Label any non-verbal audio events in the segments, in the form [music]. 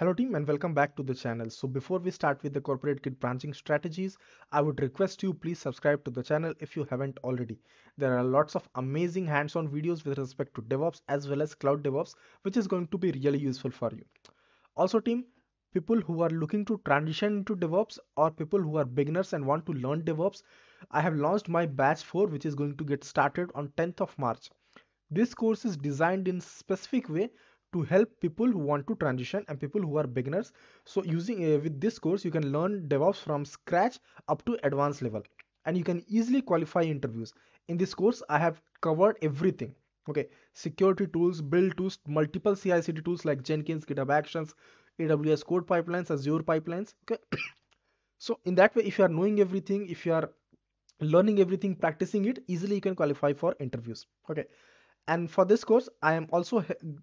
Hello team and welcome back to the channel. So before we start with the corporate Git branching strategies, I would request you please subscribe to the channel if you haven't already. There are lots of amazing hands-on videos with respect to DevOps as well as cloud DevOps, which is going to be really useful for you. Also team, people who are looking to transition into DevOps or people who are beginners and want to learn DevOps, I have launched my batch 4 which is going to get started on 10th of March. This course is designed in specific way to help people who want to transition and people who are beginners. So using uh, with this course you can learn devops from scratch up to advanced level. And you can easily qualify interviews. In this course i have covered everything. Okay security tools build tools multiple ci/cd tools like jenkins github actions aws code pipelines azure pipelines. Okay. [coughs] So in that way if you are knowing everything if you are learning everything practicing it easily you can qualify for interviews. Okay and for this course i am also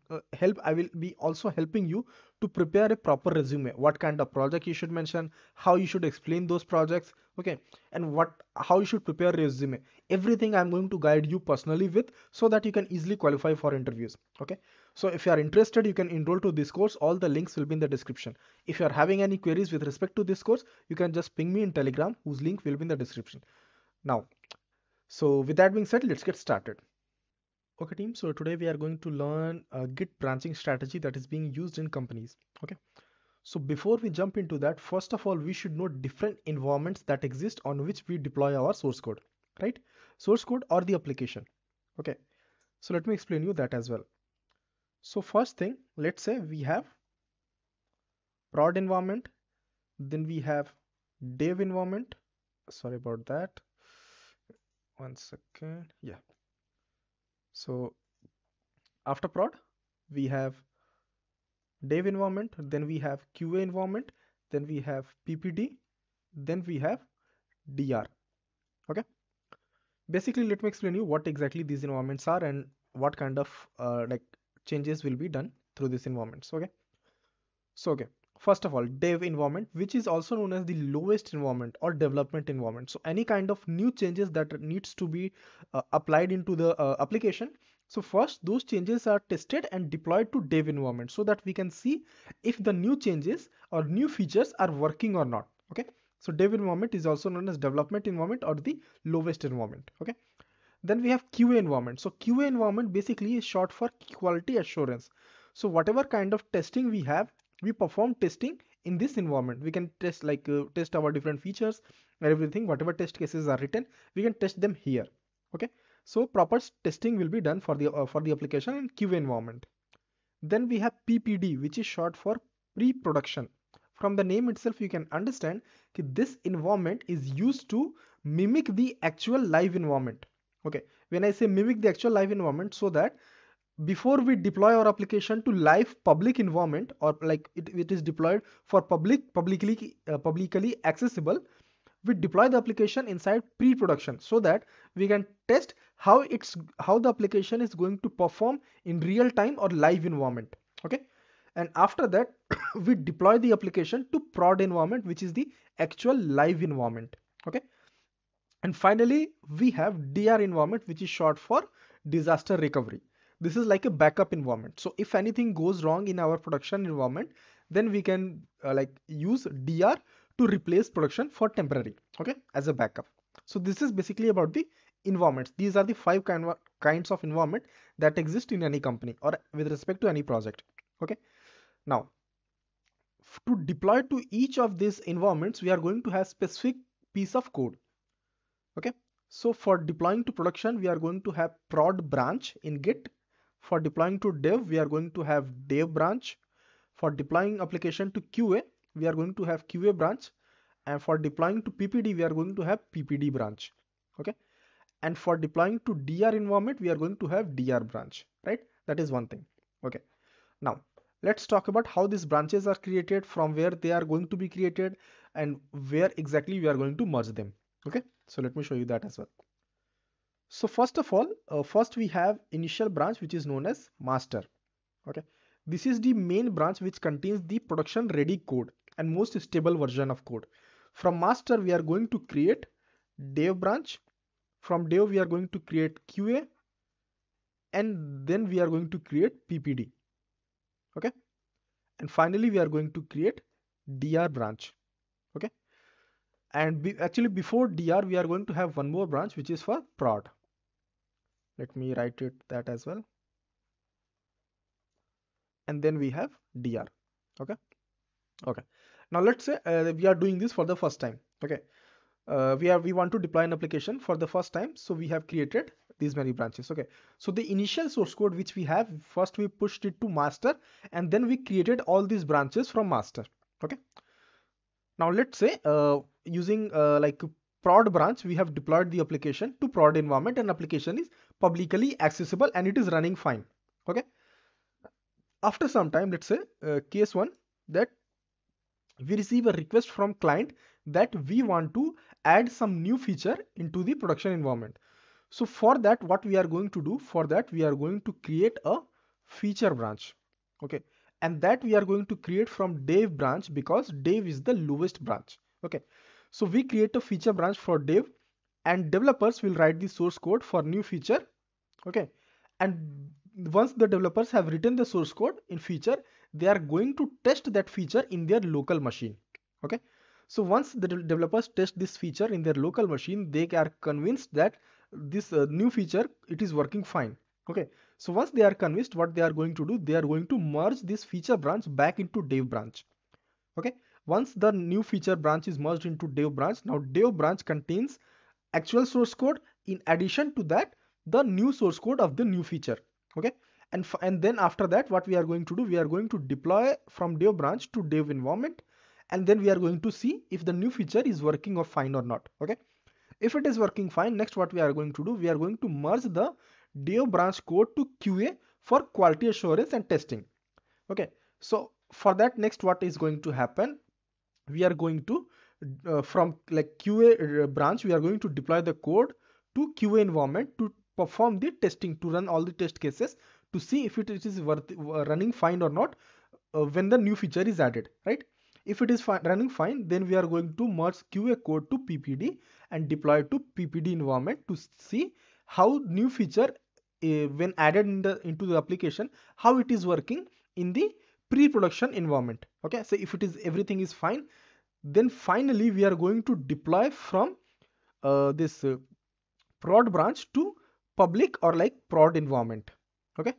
uh, help i will be also helping you to prepare a proper resume. What kind of project you should mention how you should explain those projects okay? And what how you should prepare resume. Everything i'm going to guide you personally with so that you can easily qualify for interviews okay? So if you are interested you can enroll to this course. All the links will be in the description. If you are having any queries with respect to this course you can just ping me in telegram whose link will be in the description. Now so with that being said let's get started Okay team, so today we are going to learn a Git branching strategy that is being used in companies. Okay, so before we jump into that, first of all, we should know different environments that exist on which we deploy our source code, right? Source code or the application. Okay, so let me explain you that as well. So first thing, let's say we have prod environment, then we have dev environment. Sorry about that. One second. Yeah, so after prod, we have dev environment, then we have QA environment, then we have PPD, then we have DR. Okay. Basically, let me explain you what exactly these environments are and what kind of uh, like changes will be done through these environments. Okay. So okay, first of all dev environment which is also known as the lowest environment or development environment. So any kind of new changes that needs to be uh, applied into the uh, application. So first those changes are tested and deployed to dev environment so that we can see if the new changes or new features are working or not okay? So dev environment is also known as development environment or the lowest environment okay? Then we have qa environment. So qa environment basically is short for quality assurance. So whatever kind of testing we have we perform testing in this environment. We can test like uh, test our different features and everything whatever test cases are written we can test them here okay? So proper testing will be done for the uh, for the application in qa environment. Then we have ppd which is short for pre-production. From the name itself you can understand that this environment is used to mimic the actual live environment okay? When i say mimic the actual live environment so that before we deploy our application to live public environment or like it, it is deployed for public publicly uh, publicly accessible we deploy the application inside pre-production so that we can test how it's how the application is going to perform in real time or live environment okay? And after that [coughs] we deploy the application to prod environment which is the actual live environment okay? And finally we have dr environment which is short for disaster recovery this is like a backup environment. So if anything goes wrong in our production environment then we can uh, like use dr to replace production for temporary okay as a backup. So this is basically about the environments. These are the five kind of, kinds of environment that exist in any company or with respect to any project okay. Now to deploy to each of these environments we are going to have specific piece of code okay. So for deploying to production we are going to have prod branch in git for deploying to dev, we are going to have dev branch. For deploying application to QA, we are going to have QA branch. And for deploying to PPD, we are going to have PPD branch. Okay. And for deploying to DR environment, we are going to have DR branch, right? That is one thing. Okay. Now, let's talk about how these branches are created, from where they are going to be created, and where exactly we are going to merge them. Okay. So let me show you that as well. So first of all, uh, first we have initial branch which is known as master. Okay, this is the main branch which contains the production ready code and most stable version of code. From master we are going to create dev branch. From dev we are going to create QA and then we are going to create PPD. Okay, and finally we are going to create dr branch okay and be, actually before dr we are going to have one more branch which is for prod let me write it that as well. And then we have dr okay? Okay. Now let's say uh, we are doing this for the first time. Okay? Uh, we have we want to deploy an application for the first time. So we have created these many branches. Okay? So the initial source code which we have first we pushed it to master and then we created all these branches from master. Okay? Now let's say uh, using uh, like prod branch we have deployed the application to prod environment and application is publicly accessible and it is running fine. Okay? After some time let's say uh, case one that we receive a request from client that we want to add some new feature into the production environment. So for that what we are going to do for that we are going to create a feature branch. Okay? And that we are going to create from dev branch because dev is the lowest branch. Okay? So we create a feature branch for dev and developers will write the source code for new feature okay? And once the developers have written the source code in feature they are going to test that feature in their local machine okay? So once the de developers test this feature in their local machine they are convinced that this uh, new feature it is working fine okay? So once they are convinced what they are going to do they are going to merge this feature branch back into dev branch okay? Once the new feature branch is merged into dev branch now dev branch contains actual source code in addition to that the new source code of the new feature okay? And and then after that what we are going to do we are going to deploy from dev branch to dev environment and then we are going to see if the new feature is working or fine or not okay? If it is working fine next what we are going to do we are going to merge the dev branch code to qa for quality assurance and testing okay? So for that next what is going to happen we are going to uh, from like qa uh, branch we are going to deploy the code to qa environment to perform the testing to run all the test cases to see if it is worth, uh, running fine or not uh, when the new feature is added right? If it is fi running fine then we are going to merge qa code to ppd and deploy to ppd environment to see how new feature uh, when added in the, into the application how it is working in the pre-production environment. Okay so if it is everything is fine then finally we are going to deploy from uh, this uh, prod branch to public or like prod environment. Okay?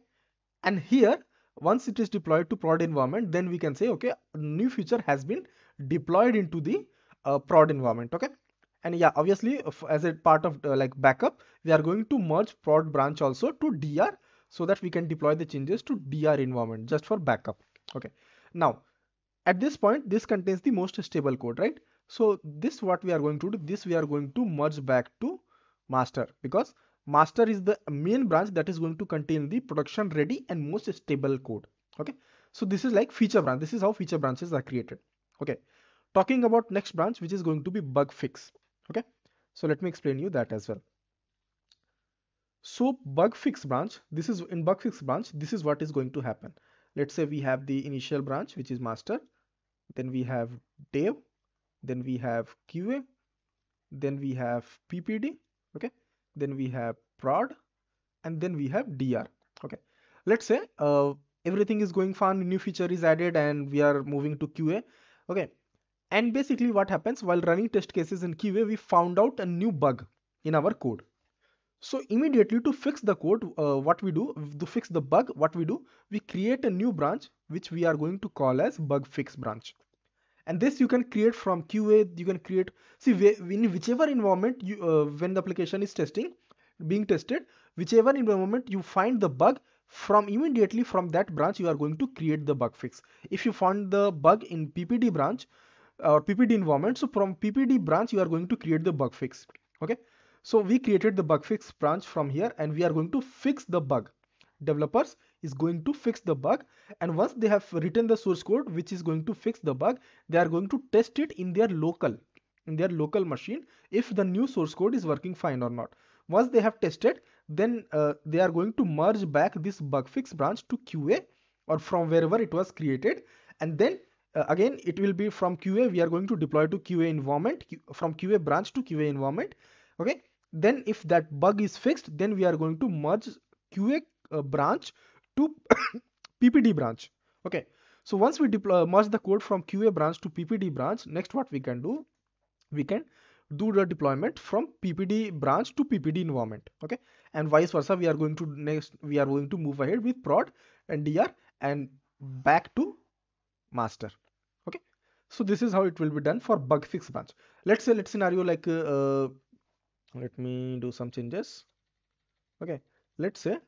And here once it is deployed to prod environment then we can say okay new feature has been deployed into the uh, prod environment. Okay? And yeah obviously as a part of uh, like backup we are going to merge prod branch also to dr so that we can deploy the changes to dr environment just for backup. Okay? Now at this point this contains the most stable code right? So this what we are going to do this we are going to merge back to master because master is the main branch that is going to contain the production ready and most stable code okay? So this is like feature branch this is how feature branches are created okay? Talking about next branch which is going to be bug fix okay? So let me explain you that as well. So bug fix branch this is in bug fix branch this is what is going to happen. Let's say we have the initial branch which is master then we have dev. Then we have qa then we have ppd okay. Then we have prod. And then we have dr okay. Let's say uh, everything is going fine new feature is added and we are moving to qa okay. And basically what happens while running test cases in qa we found out a new bug in our code so immediately to fix the code uh, what we do to fix the bug what we do we create a new branch which we are going to call as bug fix branch. And this you can create from qa you can create see in whichever environment you uh, when the application is testing being tested whichever environment you find the bug from immediately from that branch you are going to create the bug fix. If you found the bug in ppd branch or ppd environment so from ppd branch you are going to create the bug fix. Okay so we created the bug fix branch from here and we are going to fix the bug. Developers is going to fix the bug and once they have written the source code which is going to fix the bug they are going to test it in their local in their local machine if the new source code is working fine or not. Once they have tested then uh, they are going to merge back this bug fix branch to qa or from wherever it was created. And then uh, again it will be from qa we are going to deploy to qa environment from qa branch to qa environment. Okay then if that bug is fixed then we are going to merge qa uh, branch to [coughs] ppd branch. Okay. So once we deploy merge the code from qa branch to ppd branch next what we can do? We can do the deployment from ppd branch to ppd environment. Okay. And vice versa we are going to next we are going to move ahead with prod and dr and back to master. Okay. So this is how it will be done for bug fix branch. Let's say let's scenario like uh, uh, let me do some changes. Okay let's say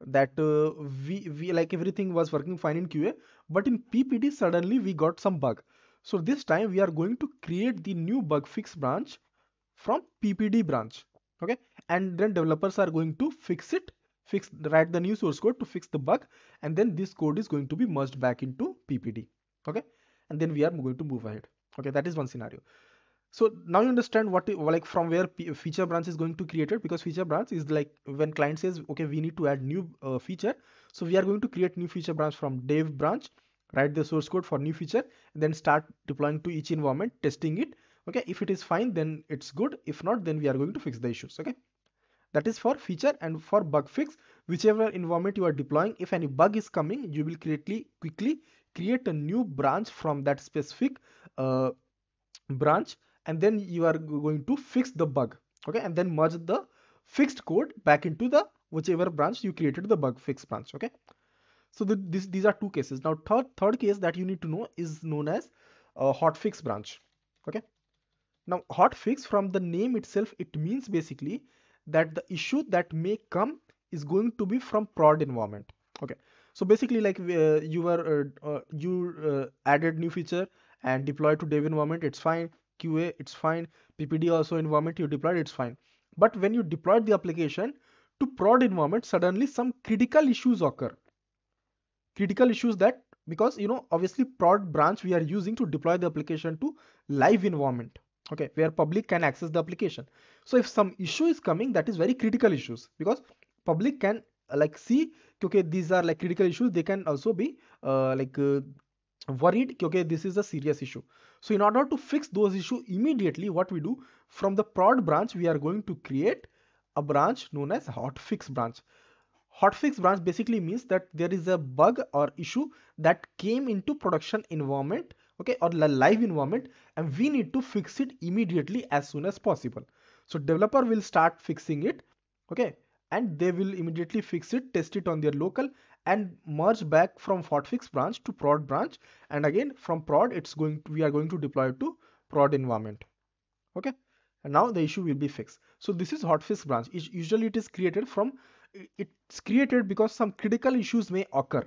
that uh, we we like everything was working fine in qa but in ppd suddenly we got some bug. So this time we are going to create the new bug fix branch from ppd branch. Okay and then developers are going to fix it fix write the new source code to fix the bug and then this code is going to be merged back into ppd okay and then we are going to move ahead. Okay that is one scenario so now you understand what like from where feature branch is going to create it because feature branch is like when client says okay we need to add new uh, feature so we are going to create new feature branch from dev branch write the source code for new feature then start deploying to each environment testing it. Okay if it is fine then it's good. If not then we are going to fix the issues. Okay? That is for feature and for bug fix. Whichever environment you are deploying if any bug is coming you will quickly quickly create a new branch from that specific uh, branch and then you are going to fix the bug okay and then merge the fixed code back into the whichever branch you created the bug fix branch okay so the, this, these are two cases. Now third, third case that you need to know is known as a hotfix branch. Okay. Now hotfix from the name itself, it means basically that the issue that may come is going to be from prod environment. Okay. So basically like uh, you were uh, uh, you uh, added new feature and deployed to dev environment, it's fine. QA, it's fine. PPD also environment you deployed, it's fine. But when you deployed the application to prod environment, suddenly some critical issues occur critical issues that because you know obviously prod branch we are using to deploy the application to live environment okay where public can access the application so if some issue is coming that is very critical issues because public can like see okay these are like critical issues they can also be uh, like uh, worried okay this is a serious issue so in order to fix those issues immediately what we do from the prod branch we are going to create a branch known as hotfix branch. Hotfix branch basically means that there is a bug or issue that came into production environment okay or live environment and we need to fix it immediately as soon as possible. So developer will start fixing it okay and they will immediately fix it test it on their local and merge back from hotfix branch to prod branch. And again from prod it's going to, we are going to deploy it to prod environment. Okay? And now the issue will be fixed. So this is hotfix branch. Usually it is created from it's created because some critical issues may occur.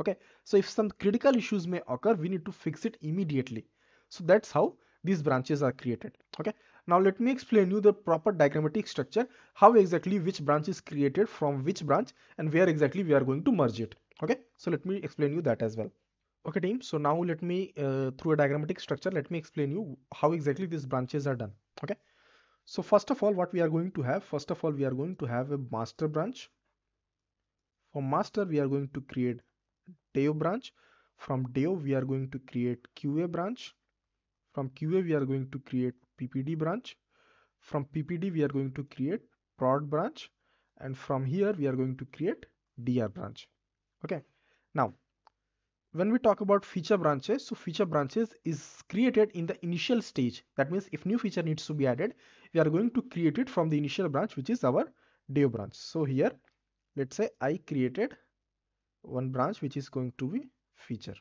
Okay? So if some critical issues may occur we need to fix it immediately. So that's how these branches are created. Okay now let me explain you the proper diagrammatic structure how exactly which branch is created from which branch and where exactly we are going to merge it okay so let me explain you that as well okay team so now let me uh, through a diagrammatic structure let me explain you how exactly these branches are done okay so first of all, what we are going to have, first of all, we are going to have a master branch. For master, we are going to create dev branch. From dev, we are going to create QA branch. From QA, we are going to create PPD branch. From PPD, we are going to create prod branch. And from here, we are going to create DR branch. Okay. Now, when we talk about feature branches so feature branches is created in the initial stage that means if new feature needs to be added we are going to create it from the initial branch which is our dev branch so here let's say i created one branch which is going to be feature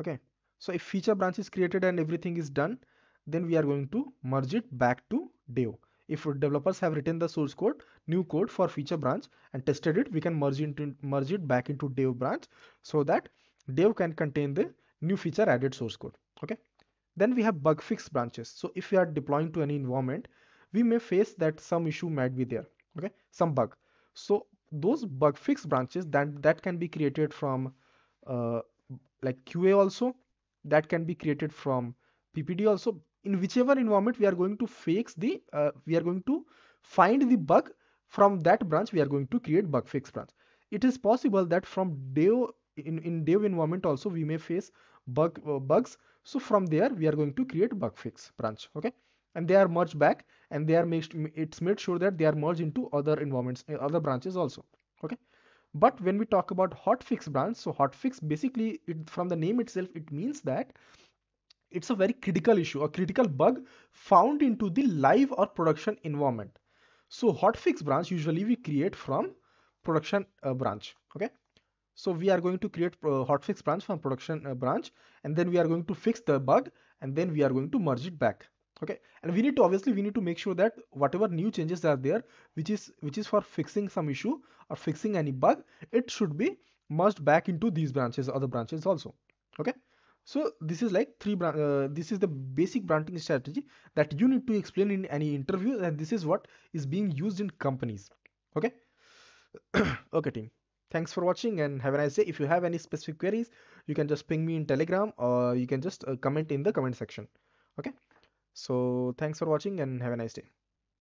okay so if feature branch is created and everything is done then we are going to merge it back to dev if developers have written the source code new code for feature branch and tested it we can merge into merge it back into dev branch so that dev can contain the new feature added source code okay? Then we have bug fix branches. So if we are deploying to any environment we may face that some issue might be there okay? Some bug. So those bug fix branches that that can be created from uh, like qa also that can be created from ppd also in whichever environment we are going to fix the uh, we are going to find the bug from that branch we are going to create bug fix branch. It is possible that from dev in, in dev environment also we may face bug uh, bugs. So from there we are going to create bug fix branch okay? And they are merged back and they are made it's made sure that they are merged into other environments uh, other branches also okay? But when we talk about hotfix branch so hotfix basically it, from the name itself it means that it's a very critical issue a critical bug found into the live or production environment. So hotfix branch usually we create from production uh, branch okay? So we are going to create uh, hotfix branch from production uh, branch and then we are going to fix the bug and then we are going to merge it back okay? And we need to obviously we need to make sure that whatever new changes are there which is which is for fixing some issue or fixing any bug it should be merged back into these branches other branches also okay so this is like three uh, this is the basic branching strategy that you need to explain in any interview and this is what is being used in companies. Okay? [coughs] Okay team. Thanks for watching and have a nice day. If you have any specific queries you can just ping me in telegram or you can just uh, comment in the comment section. Okay? So thanks for watching and have a nice day